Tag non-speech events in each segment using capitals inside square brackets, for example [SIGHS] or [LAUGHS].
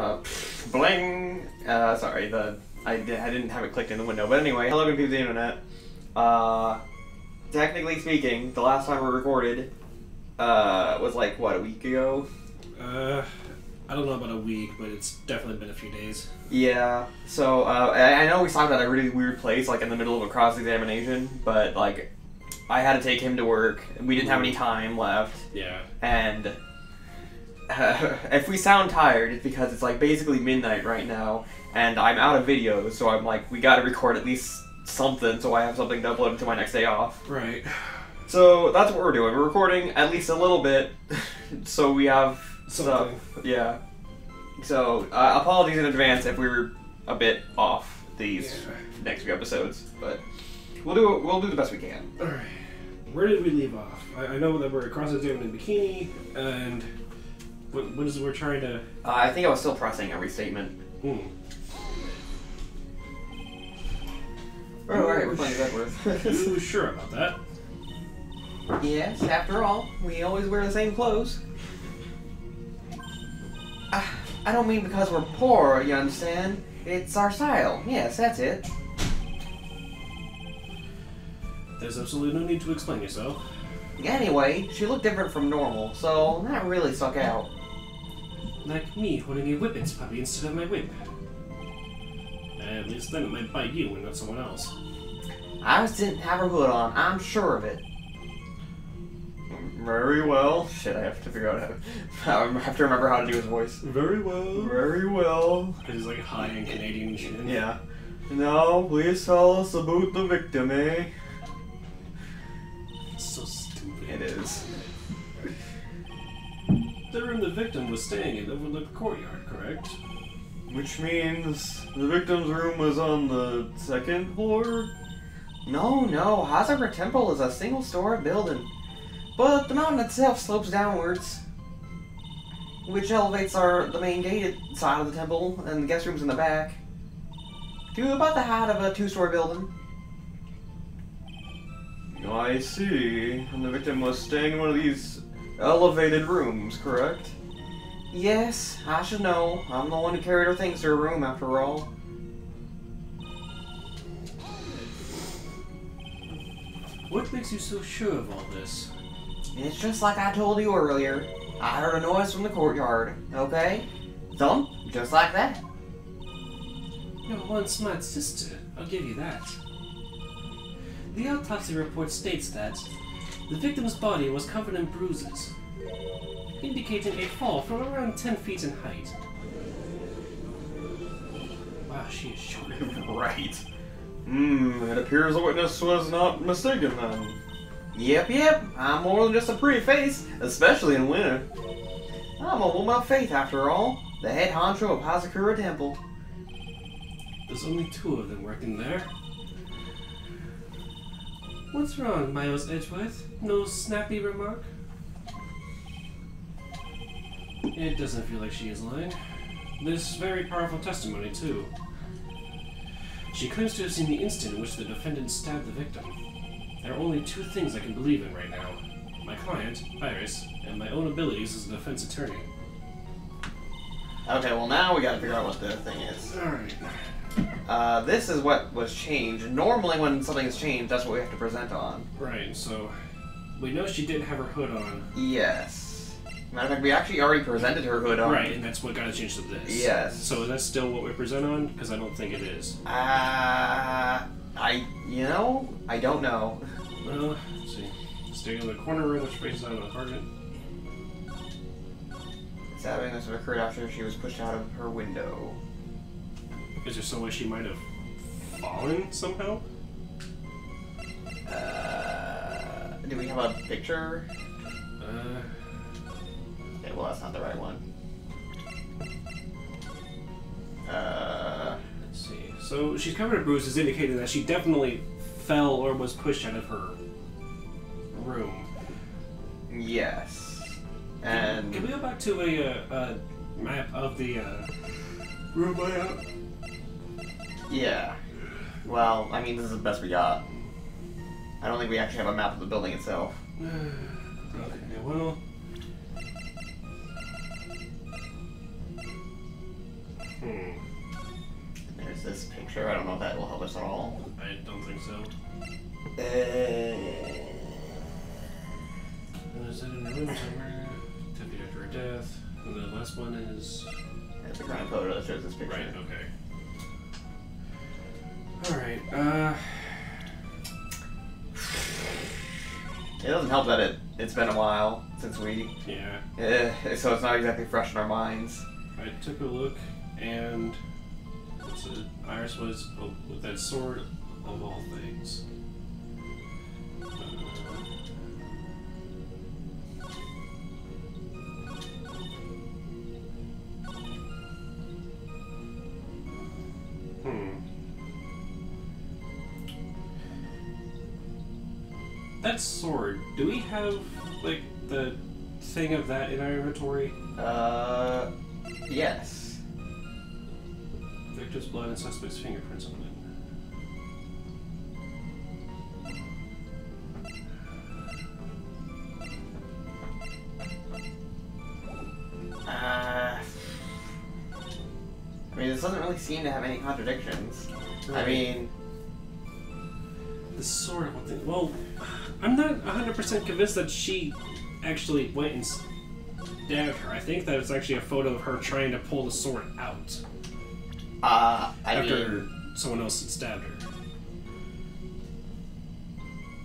Uh, pff, bling. Uh, sorry, the I, di- I didn't have it clicked in the window. But anyway, hello, good people of the internet. Uh, technically speaking, the last time we recorded uh, was like what a week ago. Uh, I don't know about a week, but it's definitely been a few days. Yeah. So uh, I, I know we stopped at a really weird place, like in the middle of a cross examination, but like I had to take him to work. and We didn't have any time left, Yeah. and uh, [LAUGHS] if we sound tired, it's because it's like basically midnight right now, and I'm out of videos, so I'm like, we got to record at least something, so I have something to upload to my next day off. Right. So that's what we're doing. We're recording at least a little bit, [LAUGHS] so we have Something. stuff. Yeah. So uh, apologies in advance if we were a bit off these Yeah. next few episodes, but we'll do we'll do the best we can. All right. Where did we leave off? I, I know that we're across the cross-examining bikini, and what, what is it we're trying to? Uh, I think I was still pressing every statement. Hmm. Oh, all right, we're playing Edgeworth. You sure about that? yes, after all, we always wear the same clothes. Uh, I don't mean because we're poor, you understand? It's our style. Yes, that's it. There's absolutely no need to explain yourself. Anyway, she looked different from normal, so that really stuck out. Like me holding a whippets puppy instead of my whip. At least then it might bite you and not someone else. I just didn't have her hood on, I'm sure of it. Very well. Shit, I have to figure out how. [LAUGHS] I have to remember how to do his voice. Very well. Very well. Because he's like high and Canadian and shit. Yeah. Now, please tell us about the victim, eh? So stupid. It is. The room the victim was staying in overlooked the courtyard, correct? Which means the victim's room was on the second floor? No, no. Hazakura Temple is a single story building. But the mountain itself slopes downwards. Which elevates our the main gated side of the temple and the guest rooms in the back. To about the height of a two story building. I see. And the victim was staying in one of these elevated rooms, correct? Yes, I should know. I'm the one who carried her things to her room, after all. What makes you so sure of all this? It's just like I told you earlier. I heard a noise from the courtyard, okay? Thump, just like that. You're one smart sister, I'll give you that. The autopsy report states that the victim's body was covered in bruises, indicating a fall from around 10 feet in height. Wow, she is short. [LAUGHS] right. Hmm, it appears the witness was not mistaken then. Yep, yep. I'm more than just a pretty face, especially in winter. I'm a woman of faith, after all. The head honcho of Hazakura Temple. There's only two of them working there. What's wrong, Miles Edgeworth? No snappy remark? It doesn't feel like she is lying. There's very powerful testimony, too. She claims to have seen the instant in which the defendant stabbed the victim. There are only two things I can believe in right now my client, Iris, and my own abilities as a defense attorney. Okay, well now we gotta figure out what the thing is. Alright. Uh, this is what was changed. Normally when something is changed, that's what we have to present on. Right, so we know she didn't have her hood on. Yes. Matter of fact, we actually already presented her hood on. Right, and that's what got us changed to this. Yes. So is that still what we present on? Because I don't think it is. Uh, I, you know, I don't know. Well, let's see. Staying in the corner room which faces out of the apartment. Stabbing this occurred after she was pushed out of her window. Is there some way she might have fallen somehow? Uh, do we have a picture? Uh, Okay, well that's not the right one. Uh, let's see. So she's covered in bruises, indicating that she definitely fell or was pushed out of her room. yes. And. Can we go back to a, uh, a map of the uh, room layout? Yeah. Well, I mean, this is the best we got. I don't think we actually have a map of the building itself. [SIGHS] okay, well. Hmm. There's this picture. I don't know if that will help us at all. I don't think so. Uh, Is it in a room somewhere? Deputy after a death. And the last one is. it's a ground photo that shows this picture. Right, okay. Alright, uh. It doesn't help that it it's been a while since we, Yeah. eh, so it's not exactly fresh in our minds. I took a look and. It's a, Iris was oh, with that sword of all things. That sword, do we have, like, the thing of that in our inventory? Uh, yes. Victor's blood and suspect's fingerprints on it. Uh, I mean, this doesn't really seem to have any contradictions. I mean, The sword of one thing. Well, I'm not 100% convinced that she actually went and stabbed her. I think that it's actually a photo of her trying to pull the sword out uh, I after mean, someone else had stabbed her.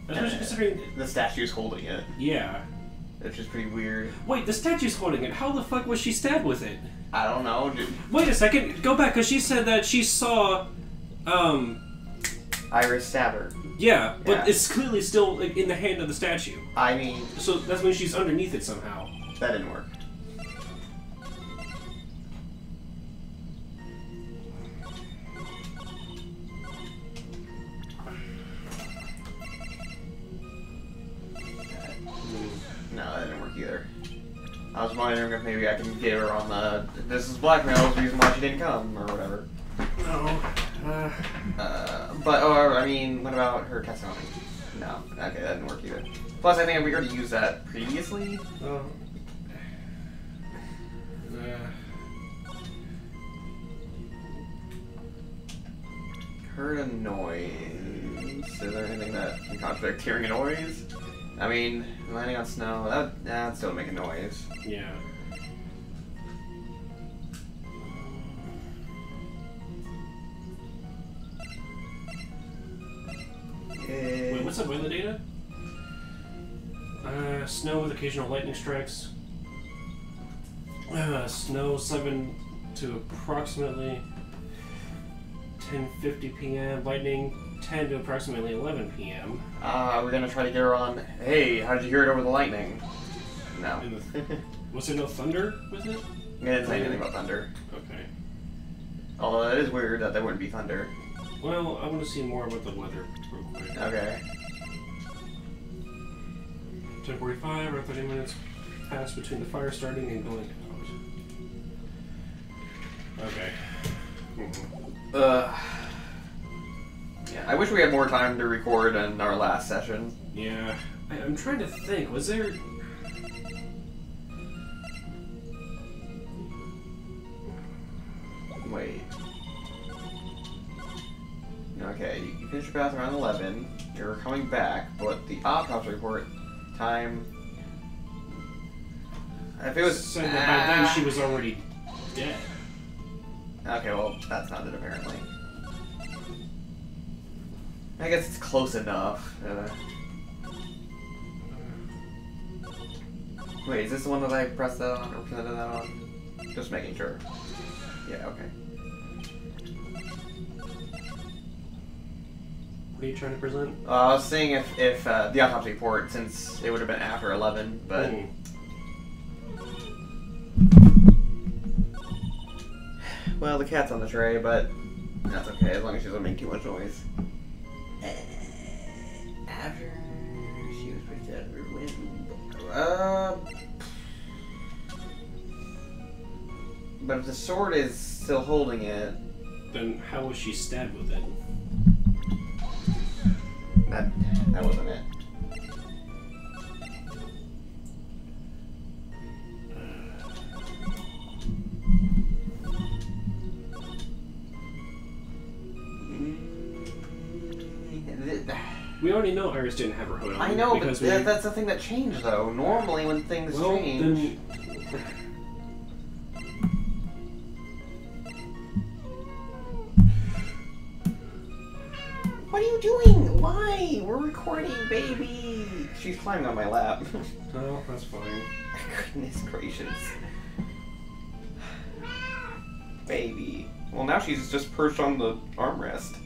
Especially considering. the statue's holding it, Yeah. which is pretty weird. Wait, the statue's holding it. How the fuck was she stabbed with it? I don't know. Dude. Wait a second. Go back, because she said that she saw. Um. Iris stabber. Yeah, but Yeah. it's clearly still like, in the hand of the statue. I mean, So that's when she's underneath it somehow. that didn't work. No, that didn't work either. I was wondering if maybe I can get her on the this is blackmail is the reason why she didn't come or whatever. No. Uh, Uh, but or I mean, what about her testimony? No, okay, that didn't work either. Plus, I think we already used that previously. oh. Uh, Heard a noise. Is there anything that can contradict hearing a noise? I mean, landing on snow, that that'd still make a noise. yeah. Wait, what's the weather data? Uh, snow with occasional lightning strikes. Uh, snow 7 to approximately 10.50 p.m. Lightning 10 to approximately 11 p.m. Uh, we're gonna try to get her on. Hey, how did you hear it over the lightning? No. The- [LAUGHS] Was there no thunder with it? I didn't say anything about thunder. Okay. Although it is weird that there wouldn't be thunder. Well, I want to see more about the weather real quick. Okay. 10:45 or 30 minutes pass between the fire starting and going out. Okay. Mhm. Uh. Yeah, I wish we had more time to record in our last session. Yeah, I, I'm trying to think. Was there? Wait. Okay, you finished your bath around 11. You're coming back, but the autopsy report time. If it was. said that by then she was already dead. Okay, well, that's not it apparently. I guess it's close enough. Uh, wait, is this the one that I pressed that on or presented that on? Just making sure. Yeah, okay. Are you trying to present? Uh, I was seeing if, if uh, the autopsy report, since it would have been after 11, but Hmm. well, the cat's on the tray, but that's okay as long as she doesn't make too much noise. Uh, after she was pushed out of her window, uh, but if the sword is still holding it, Then how was she stabbed with it? that, that wasn't it. We already know Iris didn't have her hood on. I know, but that's the thing that changed, though. Normally, when things well, change. Climbing on my lap. oh, that's fine. [LAUGHS] Goodness gracious. Baby. Well, now she's just perched on the armrest.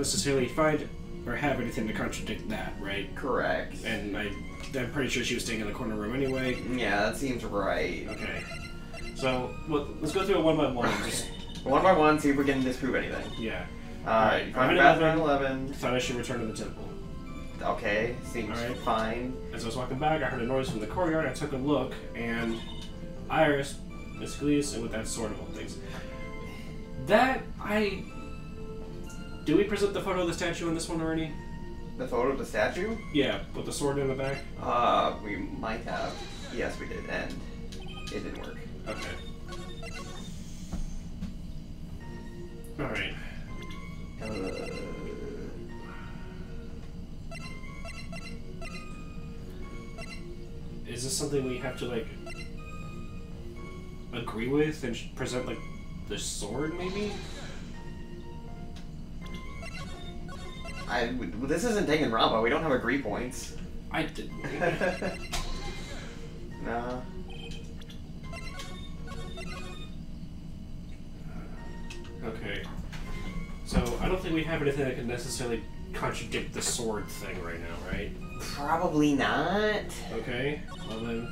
Necessarily find or have anything to contradict that, right? Correct. And I, I'm pretty sure she was staying in the corner room anyway. Yeah, that seems right. Okay. So, well, let's go through it one by one. Just, One by one, see if we can disprove anything. yeah. Uh, Alright, you find I'm the at bathroom 11. Thought I should return to the temple. Okay, seems fine. As I was walking back, I heard a noise from the courtyard. I took a look, and Iris, Miss and with that sword of all things. That I. Do we present the photo of the statue in this one already? The photo of the statue? Yeah, with the sword in the back. Uh, we might have. Yes, we did, and it didn't work. Okay. All right. Uh, Is this something we have to like agree with and present like the sword, maybe? I, this isn't Danganronpa. We don't have agree points. I did. [LAUGHS] no. Okay. So I don't think we have anything that can necessarily contradict the sword thing right now, right? Probably not. Okay. Well then.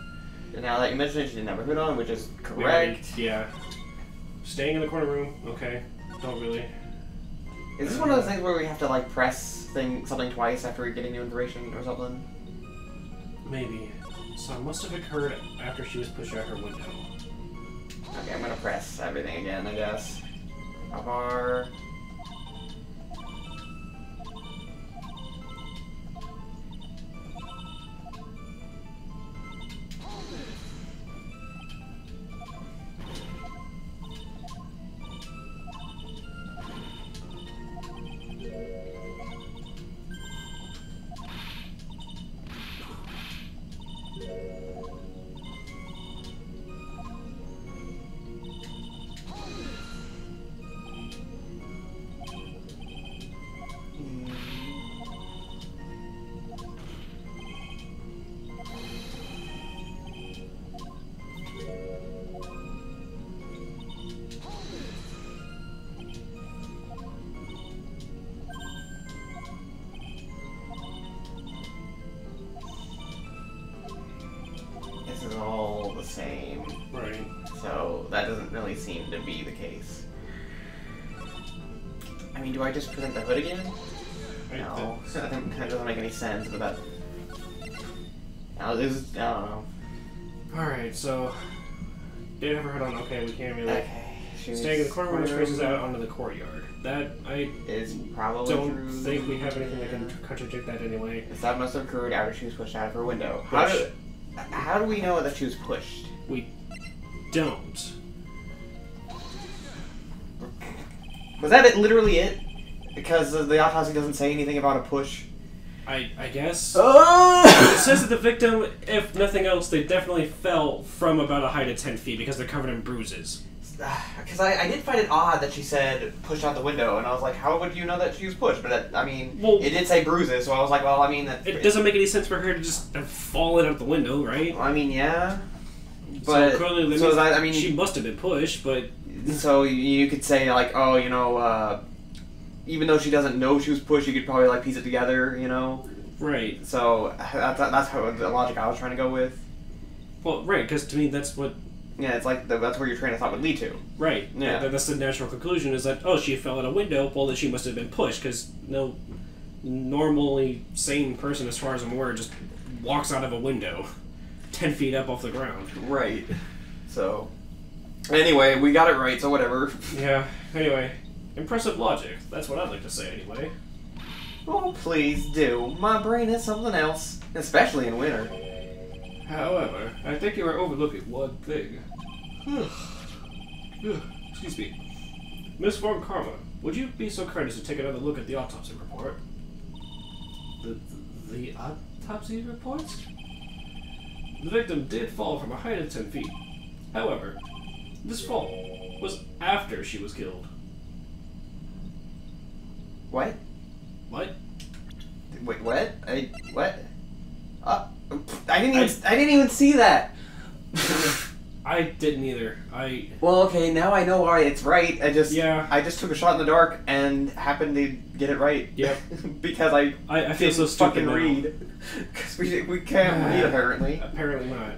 And now that you mentioned it, didn't have a hood on, which is already- correct. yeah. Staying in the corner room. Okay. Don't really. Is this one of those things where we have to like press thing something twice after getting new information or something? Maybe. So it must have occurred after she was pushed out her window. Okay, I'm gonna press everything again, I guess. Bar. This do I just present the hood again? No, that that doesn't make any sense, but that. No, this is, I don't know. Alright, so. Did ever heard on okay, we can't really. Okay. she's- Staying in the corner which faces out onto the courtyard. That I Is probably don't true. think we have anything that can contradict that anyway. That must have occurred after she was pushed out of her window. How do, how do we know that she was pushed? We don't. Was that it, literally it? Because the autopsy doesn't say anything about a push. I I guess. [COUGHS] Oh! It says that the victim, if nothing else, they definitely fell from about a height of 10 feet because they're covered in bruises. [SIGHS] Because I, I did find it odd that she said pushed out the window, and I was like, how would you know that she was pushed? But that, I mean, Well- it did say bruises, so I was like, well, I mean, that. It doesn't make any sense for her to just have fallen out the window, right? I mean, yeah. But so clearly, so that, I mean, she must have been pushed, but so you could say like, oh, you know, uh, even though she doesn't know she was pushed, you could probably like piece it together, you know. right. So that's that's how the logic I was trying to go with. Well, right, because to me that's what Yeah, it's like the, that's where your train of thought would lead to. right. Yeah. That, that's the natural conclusion is that oh she fell out a window. Well, then she must have been pushed because no normally sane person, as far as I'm aware, just walks out of a window. [LAUGHS] ten feet up off the ground. Right. So. Anyway, we got it right, so whatever. Yeah. Anyway, impressive logic. That's what I'd like to say anyway. Oh, please do. My brain is something else, especially in winter. However, I think you are overlooking one thing. Hmm. Excuse me. Miss Von Karma, would you be so kind as to take another look at the autopsy report? The, the autopsy report? The victim did fall from a height of 10 feet. However, this fall was after she was killed. What? What? Wait, what? I what? Uh, I didn't even I, didn't even see that. [LAUGHS] I didn't either. I Well, okay, now I know why it's right. I just Yeah. I just took a shot in the dark and happened to get it right. Yep. [LAUGHS] because I I, I feel so fucking now. read. [LAUGHS] Because we we can't read apparently. Apparently not.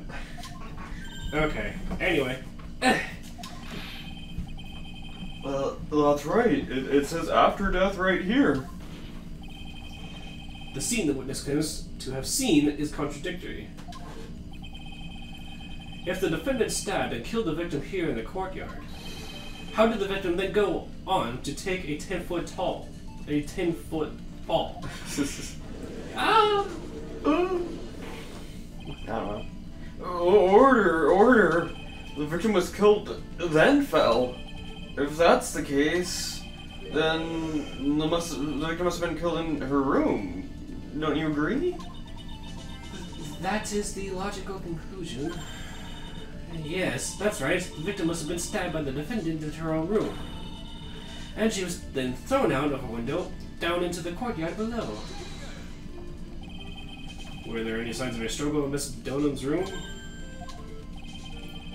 Okay. Anyway. Well, that's right. It, it says after death right here. The scene the witness claims to have seen is contradictory. If the defendant stabbed and killed the victim here in the courtyard, how did the victim then go on to take a 10 foot tall, a 10 foot fall? Ah! [LAUGHS] I don't know. Order, order. The victim was killed, then fell. If that's the case, then the, must, the victim must have been killed in her room. Don't you agree? That is the logical conclusion. Yes, that's right. The victim must have been stabbed by the defendant in her own room. And she was then thrown out of a window down into the courtyard below. Were there any signs of a struggle in Miss Deauxnim's room?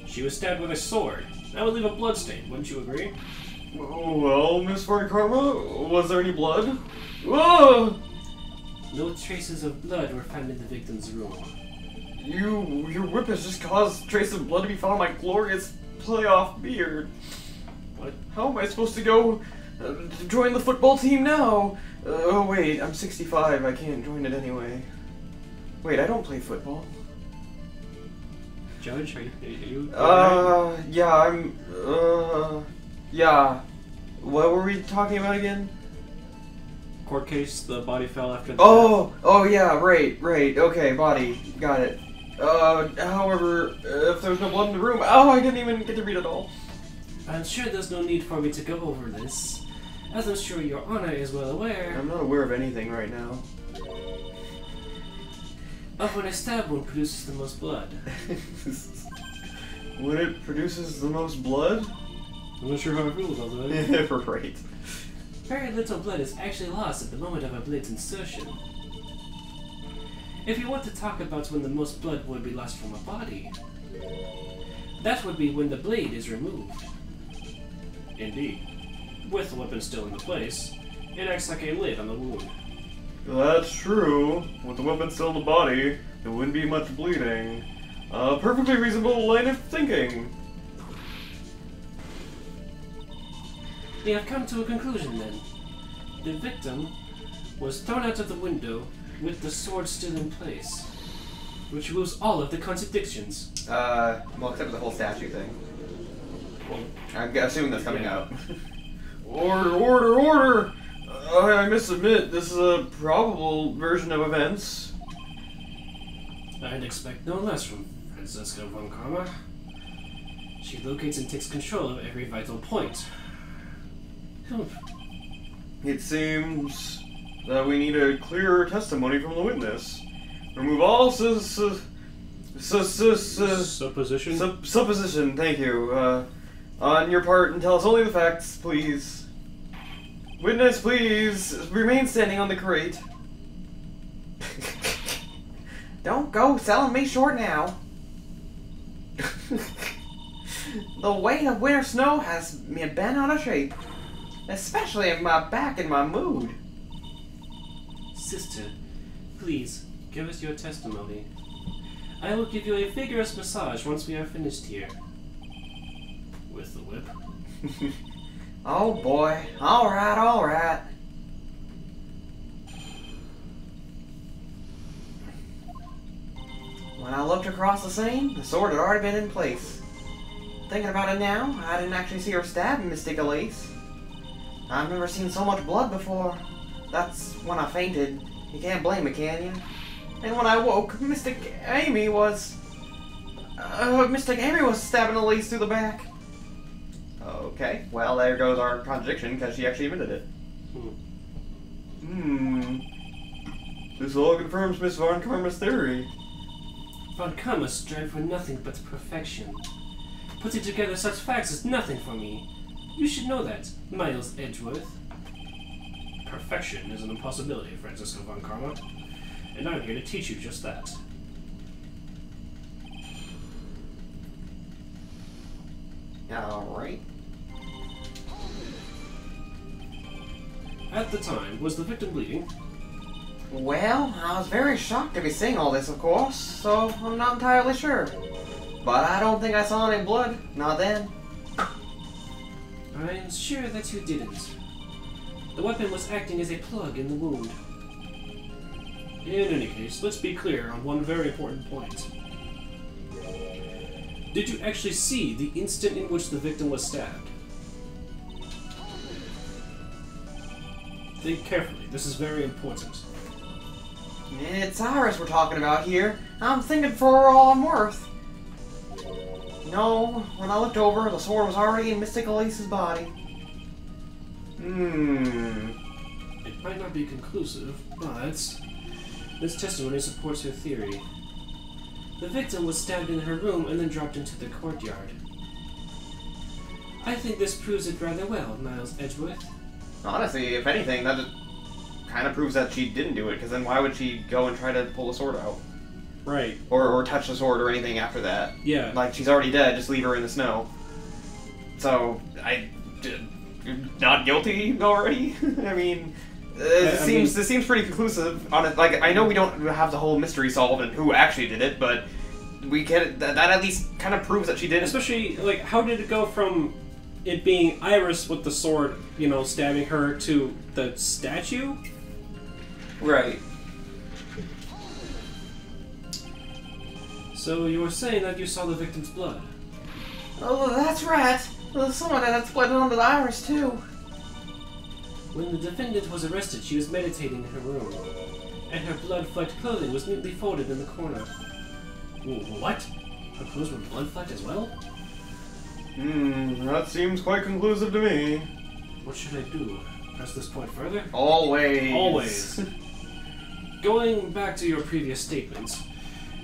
She was stabbed with a sword. That would leave a blood stain, wouldn't you agree? Well, Miss Karma, was there any blood? Whoa! No traces of blood were found in the victim's room. You, your whip has just caused traces of blood to be found on my glorious playoff beard. What? How am I supposed to go uh, to join the football team now? Uh, oh wait, I'm 65. I can't join it anyway. Wait, I don't play football. Judge, are you? Are you Uh, yeah, I'm. Uh, yeah. What were we talking about again? Court case, the body fell after the Oh, oh yeah, right, right. Okay, body, got it. Uh, however, if there's no blood in the room, oh, I didn't even get to read it all. I'm sure there's no need for me to go over this, as I'm sure Your Honor is well aware I'm not aware of anything right now. Of when a stab wound produces the most blood. [LAUGHS] when it produces the most blood? I'm not sure how it feels about that. [LAUGHS] right. Very little blood is actually lost at the moment of a blade's insertion. If you want to talk about when the most blood would be lost from a body, that would be when the blade is removed. Indeed. With the weapon still in the place, it acts like a lid on the wound. That's true. With the weapon still in the body, there wouldn't be much bleeding. A perfectly reasonable line of thinking. We have come to a conclusion then. The victim was thrown out of the window with the sword still in place, which removes all of the contradictions. Uh, well, except for the whole statue thing. Well, I'm assuming that's coming Yeah. out. [LAUGHS] order, order, order! Uh, I must admit, this is a probable version of events. I'd expect no less from Franziska von Karma. She locates and takes control of every vital point. Humph. It seems that we need a clearer testimony from the witness. Remove all sus, sus, sus, sus, sus, Supposition? sup- supposition, thank you, uh, on your part and tell us only the facts, please. Witness, please, remain standing on the crate. Don't go selling me short now. the weight of winter snow has me bent out of shape. Especially in my back and my mood. Sister, please, give us your testimony. I will give you a vigorous massage once we are finished here. With the whip. [LAUGHS] oh boy. Alright, alright. when I looked across the scene, the sword had already been in place. Thinking about it now, I didn't actually see her stab Mystic Elise. I've never seen so much blood before. That's when I fainted. You can't blame me, can you? And when I woke, Mystic Ami was... Uh, Mystic Ami was stabbing Elise through the back. Okay, well, there goes our contradiction, because she actually admitted it. Hmm. This all confirms Miss Von Karma's theory. Von Karma strive for nothing but perfection. Putting together such facts is nothing for me. You should know that, Miles Edgeworth. Perfection is an impossibility, Franziska Von Karma. And I'm here to teach you just that. Alright. At the time, was the victim bleeding? Well, I was very shocked to be seeing all this, of course, so I'm not entirely sure. But I don't think I saw any blood. Not then. I'm sure that you didn't. The weapon was acting as a plug in the wound. In any case, let's be clear on one very important point. Did you actually see the instant in which the victim was stabbed? Think carefully, this is very important. It's Iris we're talking about here. I'm thinking for all I'm worth. No, when I looked over, the sword was already in Mystic Elise's body. Hmm. It might not be conclusive, but this testimony supports her theory. The victim was stabbed in her room and then dropped into the courtyard. I think this proves it rather well, Miles Edgeworth. Honestly, if anything, that kind of proves that she didn't do it, because then why would she go and try to pull the sword out? Right. Or, or touch the sword or anything after that? Yeah. Like, she's already dead, just leave her in the snow. So, I. Not guilty [LAUGHS] already? [LAUGHS] I mean. Uh, this I seems mean- this seems pretty conclusive. On it, like I know we don't have the whole mystery solved and who actually did it, but we get that, that at least kind of proves that she did it. Especially, like, how did it go from it being Iris with the sword, you know, stabbing her to the statue? Right. So you were saying that you saw the victim's blood. Oh, that's right. There's someone that blood on the iris too. When the defendant was arrested, she was meditating in her room, and her blood-flecked clothing was neatly folded in the corner. What? Her clothes were blood-flecked as well? Hmm, that seems quite conclusive to me. What should I do? Press this point further? Always. Always. [LAUGHS] Going back to your previous statements,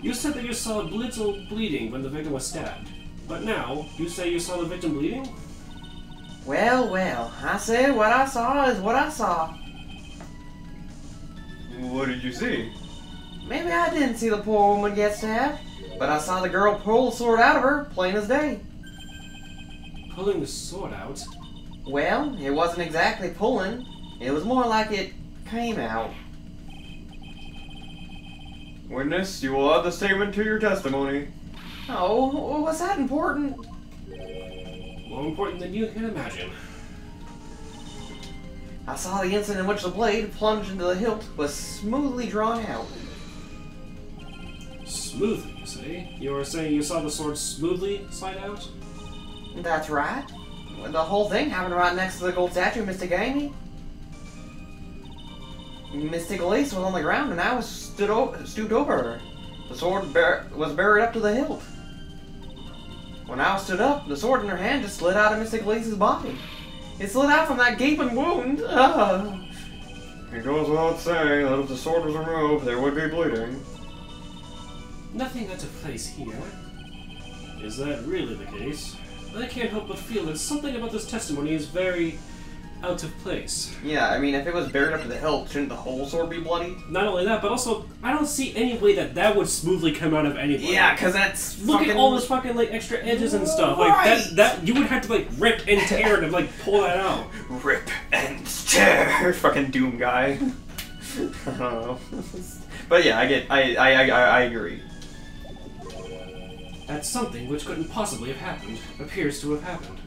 you said that you saw little bleeding when the victim was stabbed. But now, you say you saw the victim bleeding? Well, well, I said what I saw is what I saw. What did you see? Maybe I didn't see the poor woman get stabbed, but I saw the girl pull the sword out of her, plain as day. Pulling the sword out. Well, it wasn't exactly pulling. It was more like it came out. Witness, you will add the statement to your testimony. Oh, was that important? More important than you can imagine. I saw the instant in which the blade plunged into the hilt was smoothly drawn out. Smoothly, you say? You were saying you saw the sword smoothly slide out? That's right. The whole thing happened right next to the gold statue Mr. Mystic Ami. Mystic Elise was on the ground and I was stood o- stooped over her. The sword bar- was buried up to the hilt. When I stood up, the sword in her hand just slid out of Mystic Elise's body. It slid out from that gaping wound. Ah. It goes without saying that if the sword was removed, there would be bleeding. Nothing out of place here. Is that really the case? I can't help but feel that something about this testimony is very out of place. Yeah, I mean, if it was buried up to the hilt, shouldn't the whole sword be bloody? Not only that, but also, I don't see any way that that would smoothly come out of anybody. Yeah, because that's Look fucking... at all those fucking like extra edges and stuff. Like that, that you would have to like rip and tear to like pull that out. [LAUGHS] Rip and tear. [LAUGHS] Fucking Doom guy. [LAUGHS] I don't know. but yeah, I get. I I, I I agree. That something which couldn't possibly have happened appears to have happened.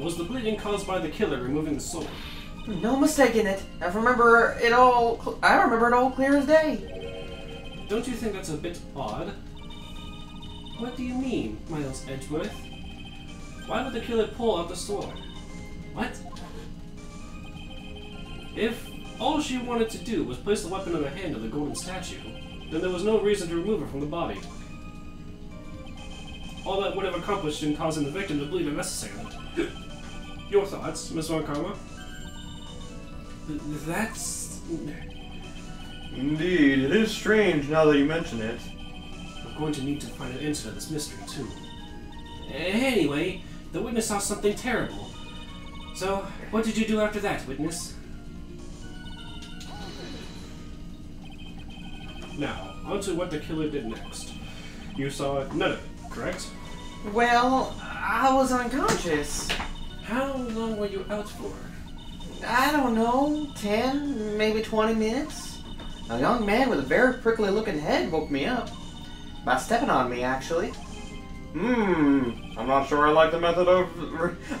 Was the bleeding caused by the killer removing the sword? No mistake in it. I remember it all. I remember it all clear as day. Don't you think that's a bit odd? What do you mean, Miles Edgeworth? Why would the killer pull out the sword? What? If all she wanted to do was place the weapon in the hand of the golden statue, then there was no reason to remove it from the body. All that would have accomplished in causing the victim to bleed unnecessarily. Your thoughts, Miss Von Karma? That's. Indeed, it is strange now that you mention it. We're going to need to find an answer to this mystery, too. Anyway, the witness saw something terrible. So, what did you do after that, witness? Now, on to what the killer did next. You saw none of it, correct? Well, I was unconscious. How long were you out for? I don't know, 10, maybe 20 minutes. A young man with a very prickly looking head woke me up. By stepping on me, actually. Hmm. I'm not sure I like the method of.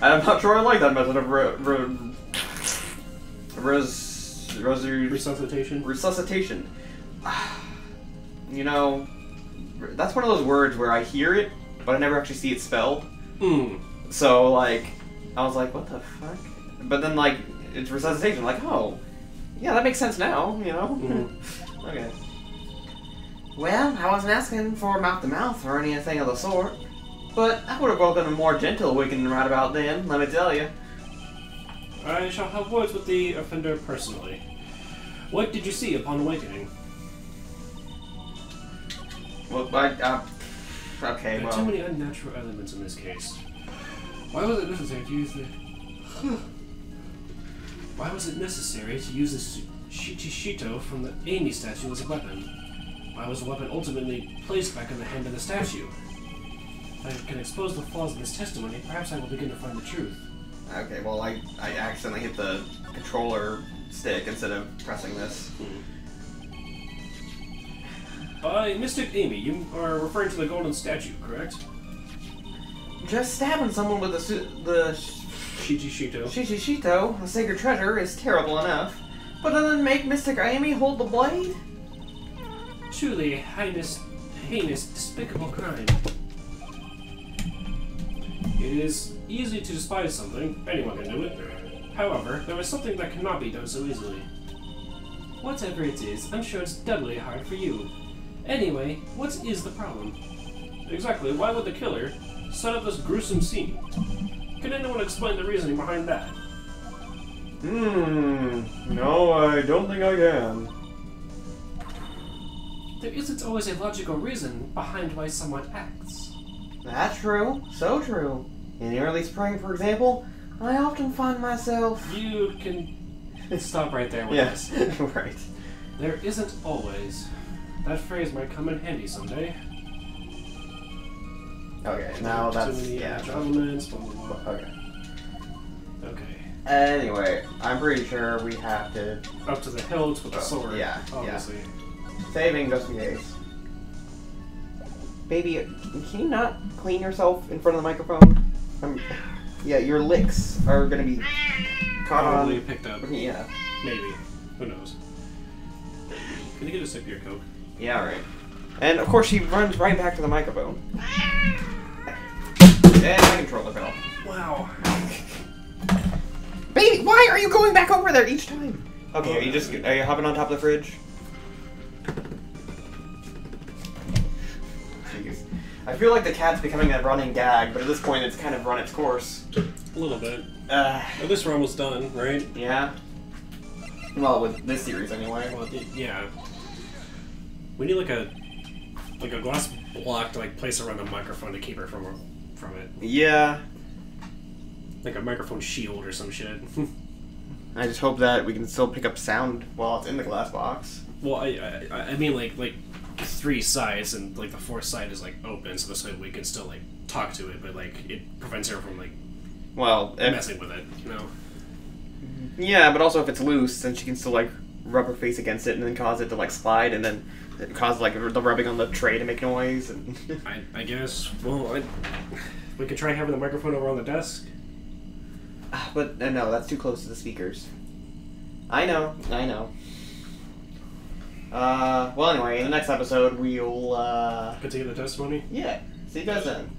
I'm not sure I like that method of re- re- res resu- Resuscitation? Resuscitation. You know, that's one of those words where I hear it, but I never actually see it spelled. Hmm. So, like, I was like, what the fuck? But then, like, it's resuscitation. Like, oh, yeah, that makes sense now, you know? Mhm. [LAUGHS] okay. Well, I wasn't asking for mouth to mouth or anything of the sort. But I would have welcomed a more gentle awakening right about then, let me tell you. I shall have words with the offender personally. What did you see upon awakening? Well, I, uh, okay, There are too many unnatural elements in this case. Why was it necessary to use the? Why was it necessary to use the Shichishito from the Ami statue as a weapon? Why was the weapon ultimately placed back in the hand of the statue? If I can expose the flaws in this testimony, perhaps I will begin to find the truth. Okay, well, I, I accidentally hit the controller stick instead of pressing this. By Mystic Ami, you are referring to the golden statue, correct? Just stabbing someone with the su- the Shichishito. Shishishito, a sacred treasure, is terrible enough. But then make Mystic Ami hold the blade? Truly heinous, heinous, despicable crime. It is easy to despise something, anyone can do it. However, there is something that cannot be done so easily. Whatever it is, I'm sure it's doubly hard for you. Anyway, what is the problem? Exactly, why would the killer set up this gruesome scene? Can anyone explain the reasoning behind that? Hmm. No, I don't think I can. There isn't always a logical reason behind why someone acts. That's true. So true. In the early spring, for example, I often find myself. You can stop right there with Yes, this. [LAUGHS] right. There isn't always. That phrase might come in handy someday. Okay, now that's. Too many Yeah. elements, blah, blah, blah. Okay. Okay. Anyway, I'm pretty sure we have to. Up to the hilt with the Oh, sword. yeah, yeah. obviously. Saving just in case. Baby, can you not clean yourself in front of the microphone? Um, yeah, your licks are gonna be caught Probably on. picked up. Yeah. Maybe. Who knows? Can you get a sip of your coke? Yeah, right. And of course, she runs right back to the microphone. And my controller fell. Wow. Baby, why are you going back over there each time? Okay, are you just are you hopping on top of the fridge? Jeez. I feel like the cat's becoming a running gag, but at this point, it's kind of run its course. A little bit. Uh, At least we're almost done, right? yeah. Well, with this series anyway. Well, yeah. We need like a like a glass block to like place around the microphone to keep her from from it. Yeah. Like a microphone shield or some shit. [LAUGHS] I just hope that we can still pick up sound while it's in the glass box. well, I, I I mean like like three sides and like the fourth side is like open, so this way we can still like talk to it, but like it prevents her from like Well, if, messing with it. You know. yeah, but also if it's loose, then she can still like rub her face against it and then cause it to like slide and then it caused like the rubbing on the tray to make noise and [LAUGHS] I, I guess. Well, I, we could try having the microphone over on the desk. Ah, but uh, no, that's too close to the speakers. I know, I know. Uh, well, anyway, in the next episode, we'll, uh, Continue the testimony. yeah, see you guys then.